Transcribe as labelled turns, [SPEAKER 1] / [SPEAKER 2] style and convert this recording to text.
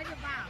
[SPEAKER 1] 开始吧